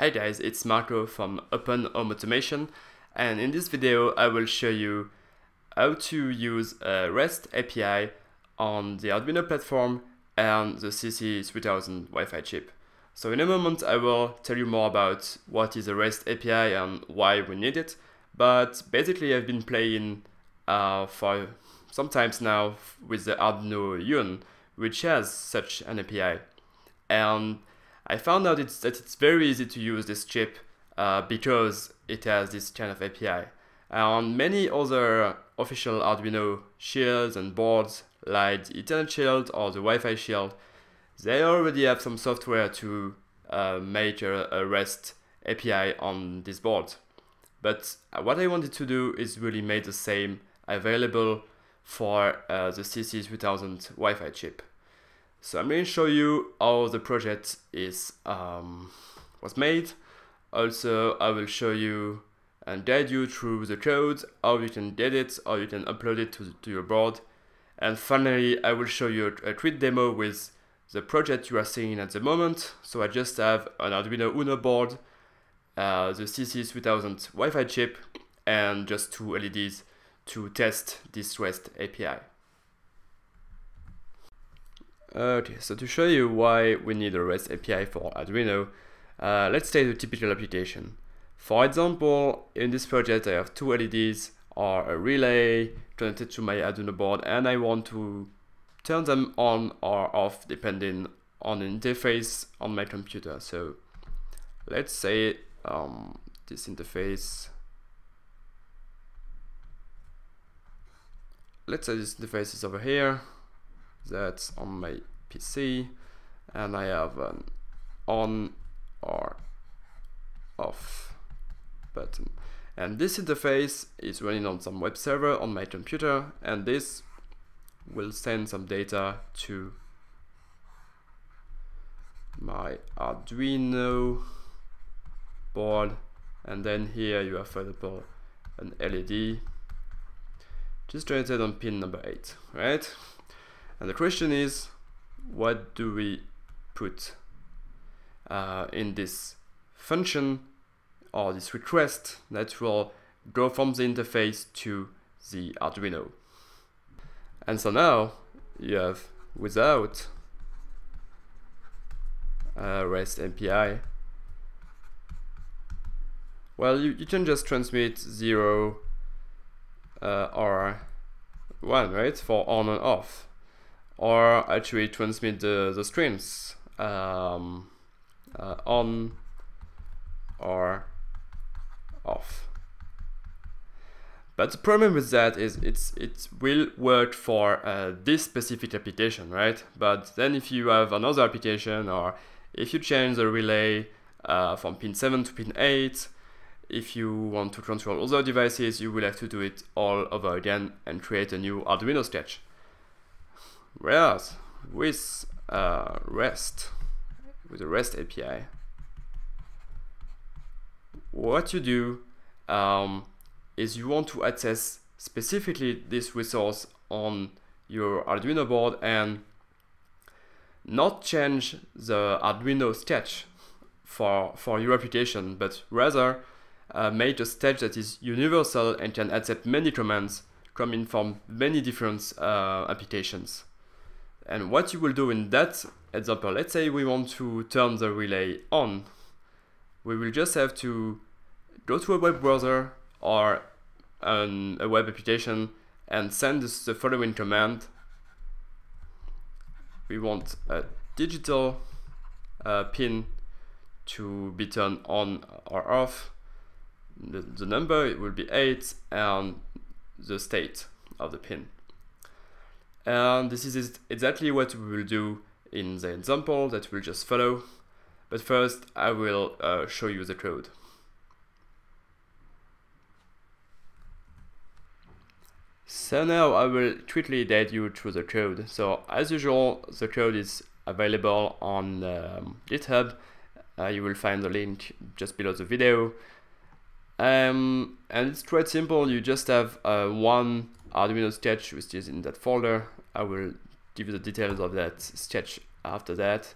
Hi guys, it's Marco from Open Home Automation and in this video I will show you how to use a REST API on the Arduino platform and the CC3000 Wi-Fi chip. So in a moment I will tell you more about what is a REST API and why we need it, but basically I've been playing uh, for sometimes now with the Arduino Yun, which has such an API. And I found out it's, that it's very easy to use this chip uh, because it has this kind of API. And many other official Arduino shields and boards like the Ethernet shield or the Wi-Fi shield, they already have some software to uh, make a, a, REST API on this board. But what I wanted to do is really make the same available for uh, the CC3000 Wi-Fi chip. So I'm going to show you how the project is um, was made. Also, I will show you and guide you through the code, how you can get it, how you can upload it to, to your board. And finally, I will show you a, a quick demo with the project you are seeing at the moment. So I just have an Arduino Uno board, uh, the CC3000 Wi-Fi chip, and just two LEDs to test this REST API. Okay, so to show you why we need a REST API for Arduino, uh, let's take a typical application. For example, in this project I have two LEDs or a relay connected to my Arduino board and I want to turn them on or off depending on the interface on my computer. So let's say um, this interface let's say this interface is over here that's on my PC and I have an on or off button. And this interface is running on some web server on my computer and this will send some data to my Arduino board and then here you have for an LED just generated on pin number 8 right and the question is, what do we put uh, in this function or this request that will go from the interface to the Arduino. And so now you have without uh, REST API, well, you, you can just transmit 0 uh, or 1, right, for on and off or actually transmit the, the streams um, uh, on or off. But the problem with that is it's it will work for uh, this specific application, right? But then if you have another application or if you change the relay uh, from pin 7 to pin 8, if you want to control other devices, you will have to do it all over again and create a new Arduino sketch. Whereas with uh, REST, with the REST API, what you do um, is you want to access specifically this resource on your Arduino board and not change the Arduino sketch for, for your application, but rather uh, make a sketch that is universal and can accept many commands coming from many different uh, applications. And what you will do in that example, let's say we want to turn the relay on, we will just have to go to a web browser or an, a web application and send this, the following command. We want a digital uh, pin to be turned on or off. The, the number it will be 8 and the state of the pin. And this is exactly what we will do in the example that we'll just follow. But first, I will uh, show you the code. So now I will quickly guide you through the code. So as usual, the code is available on um, GitHub. Uh, you will find the link just below the video. Um, and it's quite simple. You just have uh, one Arduino sketch, which is in that folder. I will give you the details of that sketch after that.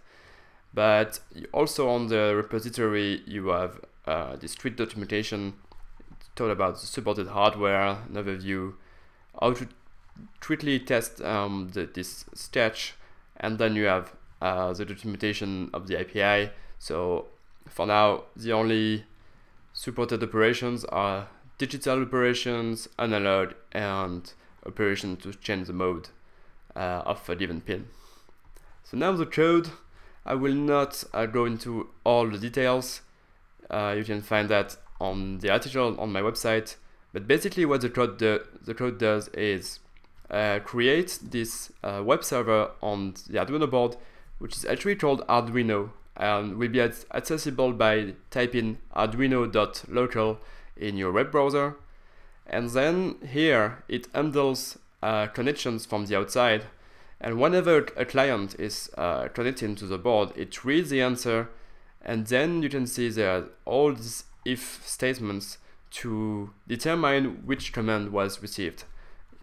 but also on the repository you have uh, this tweet documentation talk about the supported hardware, an overview, how to quickly test um, the, this sketch, and then you have uh, the documentation of the API. So for now, the only supported operations are digital operations, analog, and operation to change the mode uh, of a given pin. So now the code, I will not uh, go into all the details. Uh, you can find that on the article on my website. But basically what the code, do, the code does is uh, create this uh, web server on the Arduino board, which is actually called Arduino and will be accessible by typing arduino.local in your web browser. And then here it handles uh, connections from the outside. And whenever a client is uh, connecting to the board, it reads the answer and then you can see there are all these if statements to determine which command was received.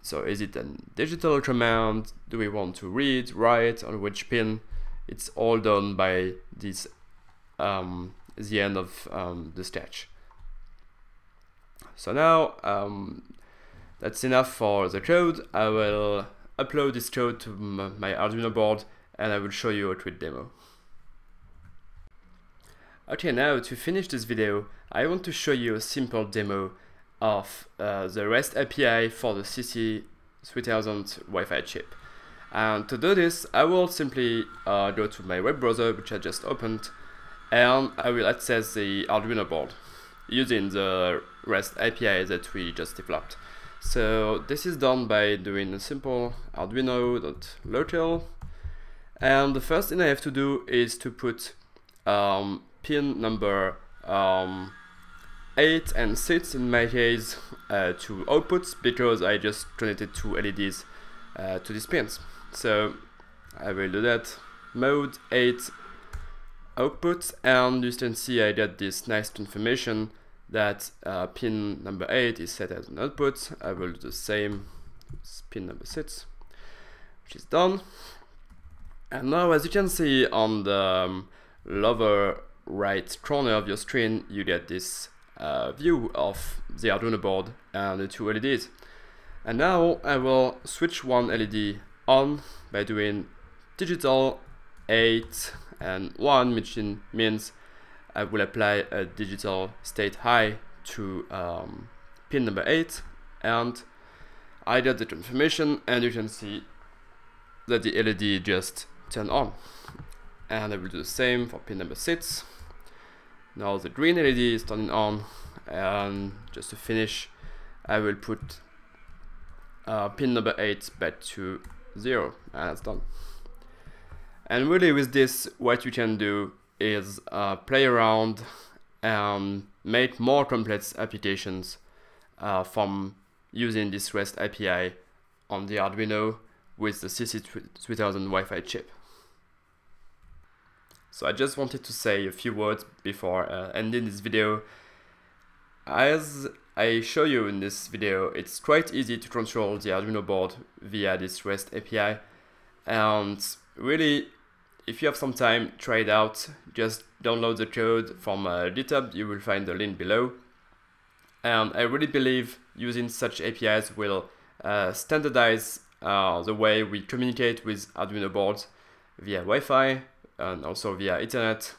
So is it a digital command? Do we want to read, write, on which pin? It's all done by this um, the end of um, the sketch. So now um, that's enough for the code. I will upload this code to my Arduino board and I will show you a quick demo. Okay, now to finish this video, I want to show you a simple demo of uh, the REST API for the CC3000 Wi-Fi chip. And to do this, I will simply uh, go to my web browser, which I just opened, and I will access the Arduino board using the REST API that we just developed. So this is done by doing a simple arduino.local and the first thing I have to do is to put um, pin number um, 8 and 6 in my case uh, to outputs because I just connected two LEDs uh, to these pins. So I will do that. Mode 8 output and you can see I get this nice confirmation that uh, pin number 8 is set as an output. I will do the same with pin number 6 which is done. And now as you can see on the um, lower right corner of your screen, you get this uh, view of the Arduino board and the two LEDs. And now I will switch one LED on by doing digital 8 and 1, which means I will apply a digital state high to um, pin number 8 and I get the confirmation and you can see that the LED just turned on. And I will do the same for pin number 6 now the green LED is turning on and just to finish I will put uh, pin number 8 back to 0 and that's done. And really with this what you can do is uh, play around and make more complex applications uh, from using this REST API on the Arduino with the CC3000 Wi-Fi chip. So I just wanted to say a few words before uh, ending this video. As I show you in this video, it's quite easy to control the Arduino board via this REST API. And really, if you have some time, try it out. Just download the code from uh, GitHub, you will find the link below. And I really believe using such APIs will uh, standardize uh, the way we communicate with Arduino boards via Wi-Fi, and also via Ethernet.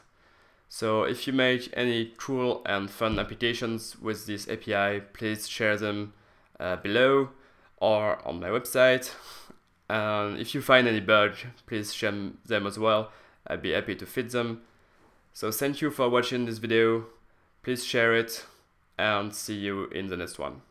So if you make any cool and fun applications with this API, please share them uh, below or on my website. And if you find any bug, please share them as well. I'd be happy to fix them. So thank you for watching this video. Please share it and see you in the next one.